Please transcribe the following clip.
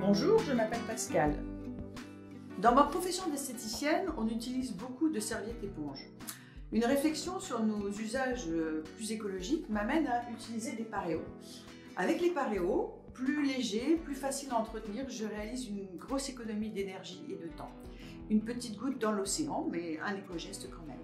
Bonjour, je m'appelle Pascal. Dans ma profession d'esthéticienne, on utilise beaucoup de serviettes éponges. Une réflexion sur nos usages plus écologiques m'amène à utiliser des paréos. Avec les paréos, plus légers, plus faciles à entretenir, je réalise une grosse économie d'énergie et de temps. Une petite goutte dans l'océan, mais un éco-geste quand même.